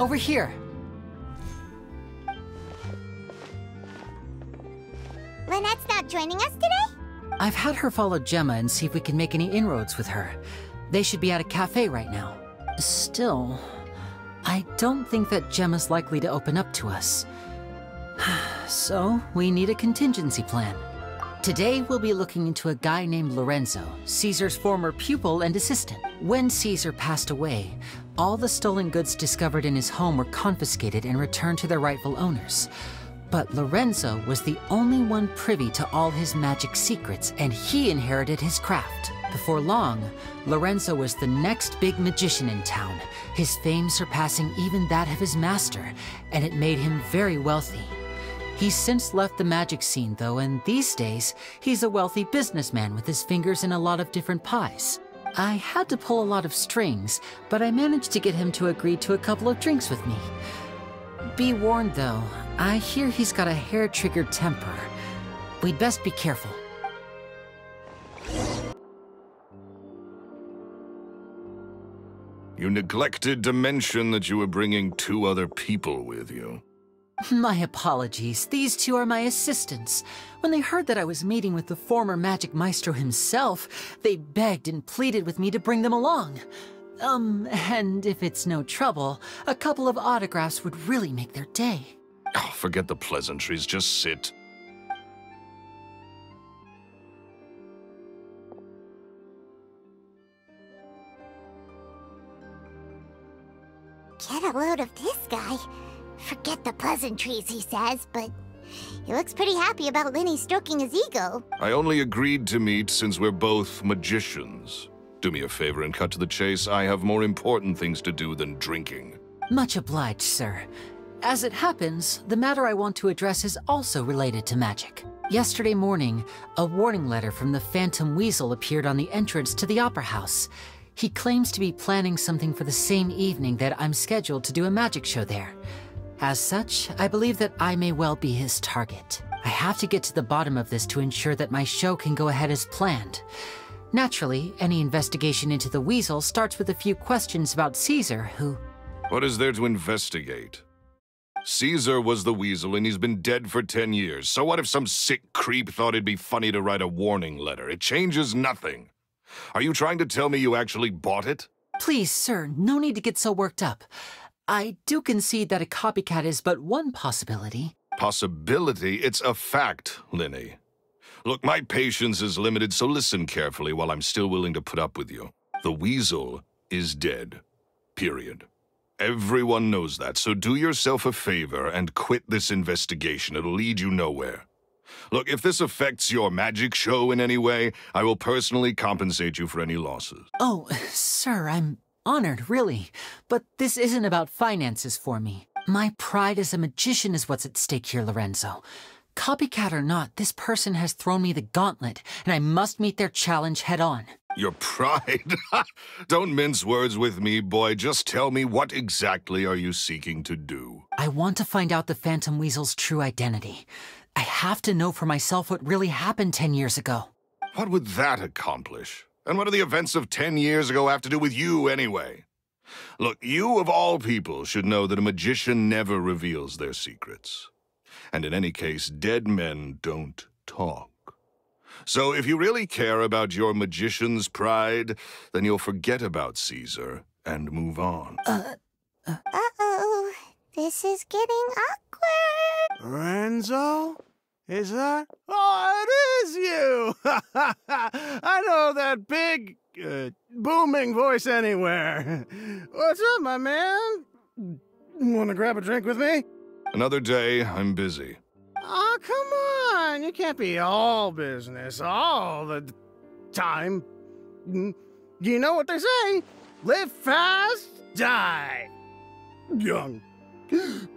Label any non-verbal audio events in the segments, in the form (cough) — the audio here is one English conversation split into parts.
over here. Lynette's not joining us today? I've had her follow Gemma and see if we can make any inroads with her. They should be at a cafe right now. Still, I don't think that Gemma's likely to open up to us. (sighs) so, we need a contingency plan. Today, we'll be looking into a guy named Lorenzo, Caesar's former pupil and assistant. When Caesar passed away, all the stolen goods discovered in his home were confiscated and returned to their rightful owners. But Lorenzo was the only one privy to all his magic secrets, and he inherited his craft. Before long, Lorenzo was the next big magician in town, his fame surpassing even that of his master, and it made him very wealthy. He's since left the magic scene, though, and these days, he's a wealthy businessman with his fingers in a lot of different pies. I had to pull a lot of strings, but I managed to get him to agree to a couple of drinks with me. Be warned, though, I hear he's got a hair-triggered temper. We'd best be careful. You neglected to mention that you were bringing two other people with you. (laughs) My apologies. These two are my assistants. When they heard that I was meeting with the former Magic Maestro himself, they begged and pleaded with me to bring them along. Um, and if it's no trouble, a couple of autographs would really make their day. Oh, forget the pleasantries, just sit. Get a load of this guy. Forget the pleasantries, he says, but he looks pretty happy about Lyney stroking his ego. I only agreed to meet since we're both magicians. Do me a favor and cut to the chase. I have more important things to do than drinking. Much obliged, sir. As it happens, the matter I want to address is also related to magic. Yesterday morning, a warning letter from the Phantom Weasel appeared on the entrance to the Opera House. He claims to be planning something for the same evening that I'm scheduled to do a magic show there. As such, I believe that I may well be his target. I have to get to the bottom of this to ensure that my show can go ahead as planned. Naturally, any investigation into the Weasel starts with a few questions about Caesar, who... What is there to investigate? Caesar was the Weasel and he's been dead for 10 years. So what if some sick creep thought it'd be funny to write a warning letter? It changes nothing. Are you trying to tell me you actually bought it? Please, sir, no need to get so worked up. I do concede that a copycat is but one possibility. Possibility? It's a fact, Lyney. Look, my patience is limited, so listen carefully while I'm still willing to put up with you. The Weasel is dead. Period. Everyone knows that, so do yourself a favor and quit this investigation. It'll lead you nowhere. Look, if this affects your magic show in any way, I will personally compensate you for any losses. Oh, (laughs) sir, I'm honored, really. But this isn't about finances for me. My pride as a magician is what's at stake here, Lorenzo. Copycat or not, this person has thrown me the gauntlet, and I must meet their challenge head on. Your pride? (laughs) Don't mince words with me, boy. Just tell me what exactly are you seeking to do? I want to find out the Phantom Weasel's true identity. I have to know for myself what really happened ten years ago. What would that accomplish? And what do the events of ten years ago have to do with you, anyway? Look, you of all people should know that a magician never reveals their secrets. And in any case, dead men don't talk. So if you really care about your magician's pride, then you'll forget about Caesar and move on. Uh, uh. Uh-oh. This is getting awkward. Renzo? Is that? Oh, it is you! (laughs) I know that big, uh, booming voice anywhere. What's up, my man? Want to grab a drink with me? Another day, I'm busy. Oh, come on. You can't be all business all the time. Mm, You know what they say? Live fast, die young. (gasps)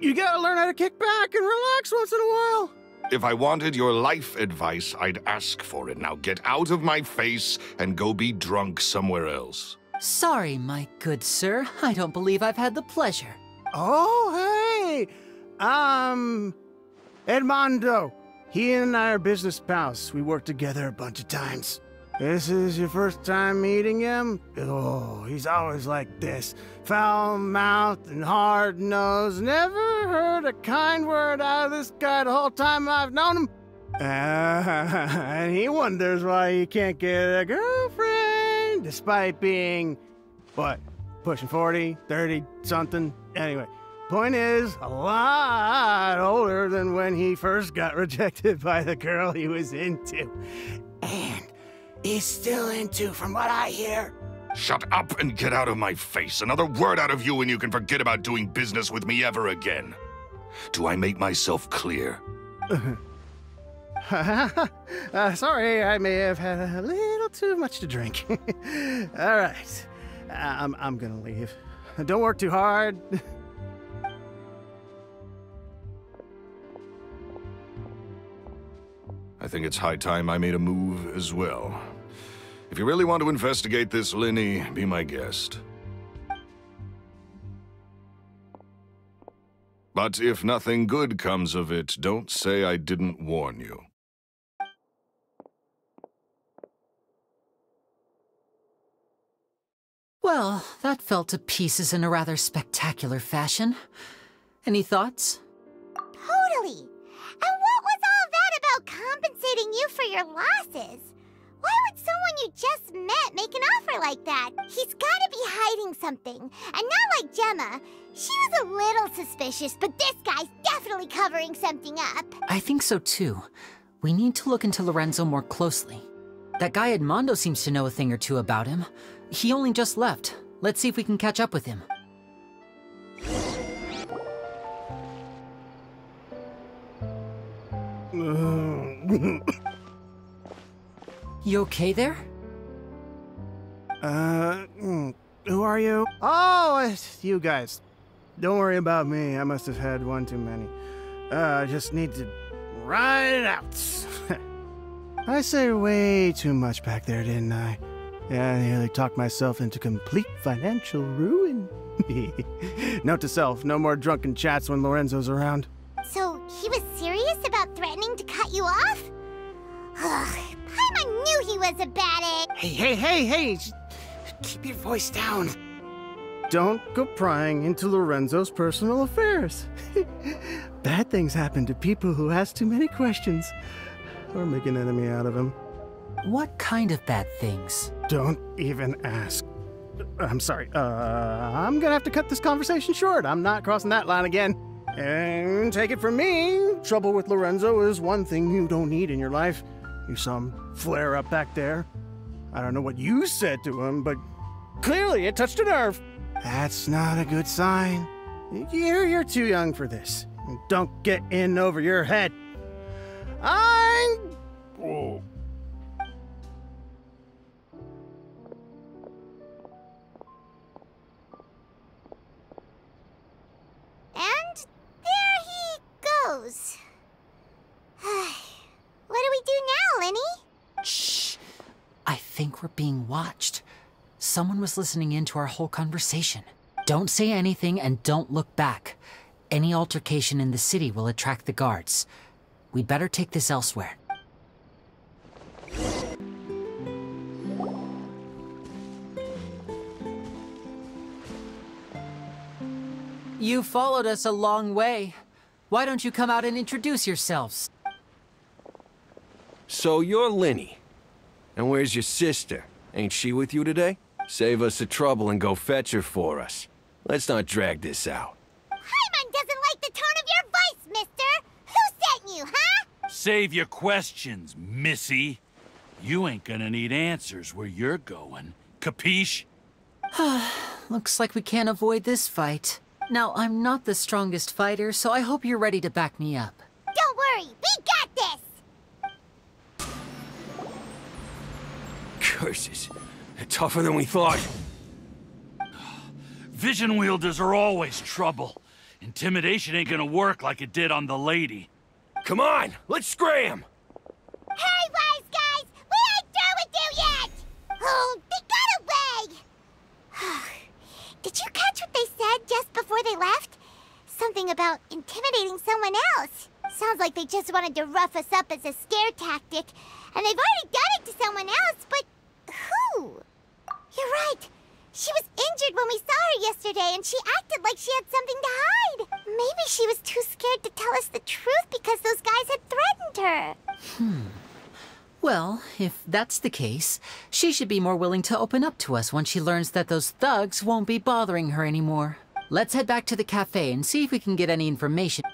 You gotta learn how to kick back and relax once in a while. If I wanted your life advice, I'd ask for it. Now get out of my face and go be drunk somewhere else. Sorry, my good sir. I don't believe I've had the pleasure. Oh, hey! Um, Edmondo. He and I are business pals. We worked together a bunch of times. This is your first time meeting him? Oh, he's always like this. Foul mouthed and hard nosed. Never heard a kind word out of this guy the whole time I've known him. Uh, (laughs) and he wonders why he can't get a girlfriend despite being, what, pushing 40, 30, something? Anyway, point is, a lot older than when he first got (laughs) rejected by the girl he was into. And He's still into, from what I hear. Shut up and get out of my face. Another word out of you and you can forget about doing business with me ever again. Do I make myself clear? (laughs) uh, sorry, I may have had a little too much to drink. (laughs) All right, I'm, I'm gonna leave. Don't work too hard. (laughs) I think it's high time I made a move as well. If you really want to investigate this, Lyney, be my guest. But if nothing good comes of it, don't say I didn't warn you. Well, that fell to pieces in a rather spectacular fashion. Any thoughts? Totally. And what was all that about compensating you for your losses? Why would someone you just met make an offer like that? He's gotta be hiding something. And not like Gemma. She was a little suspicious, but this guy's definitely covering something up. I think so too. We need to look into Lorenzo more closely. That guy Edmondo seems to know a thing or two about him. He only just left. Let's see if we can catch up with him. (laughs) You okay there? Uh, mm, who are you? Oh, it's you guys. Don't worry about me. I must have had one too many. Uh, I just need to ride it out. (laughs) I say way too much back there, didn't I? Yeah, I nearly talked myself into complete financial ruin. (laughs) Note to self, no more drunken chats when Lorenzo's around. So, he was serious about threatening to cut you off? Ugh, Paimon knew he was a bad egg. Hey, hey, hey, hey! Keep your voice down. Don't go prying into Lorenzo's personal affairs. (laughs) Bad things happen to people who ask too many questions or make an enemy out of him. What kind of bad things? Don't even ask. I'm sorry. Uh, I'm gonna have to cut this conversation short. I'm not crossing that line again. And take it from me, trouble with Lorenzo is one thing you don't need in your life. You some flare up back there. I don't know what you said to him, but clearly it touched a nerve. That's not a good sign. You're, you're too young for this. Don't get in over your head. I'm. I think we're being watched. Someone was listening in to our whole conversation. Don't say anything and don't look back. Any altercation in the city will attract the guards. We'd better take this elsewhere. You followed us a long way. Why don't you come out and introduce yourselves? So you're Lyney. And where's your sister? Ain't she with you today? Save us the trouble and go fetch her for us. Let's not drag this out. Paimon doesn't like the tone of your voice, mister! Who sent you, huh? Save your questions, missy. You ain't gonna need answers where you're going. Capiche? (sighs) Looks like we can't avoid this fight. Now, I'm not the strongest fighter, so I hope you're ready to back me up. Don't worry, we got this! Curses. They're Tougher than we thought. Vision wielders are always trouble. Intimidation ain't gonna work like it did on the lady. Come on, let's scram! Hurry, wise guys! We ain't through with you yet! Oh, they got away! (sighs) Did you catch what they said just before they left? Something about intimidating someone else. Sounds like they just wanted to rough us up as a scare tactic. And they've already done it to someone else, but You're right. She was injured when we saw her yesterday, and she acted like she had something to hide. Maybe she was too scared to tell us the truth because those guys had threatened her. Hmm... Well, if that's the case, she should be more willing to open up to us once she learns that those thugs won't be bothering her anymore. Let's head back to the cafe and see if we can get any information.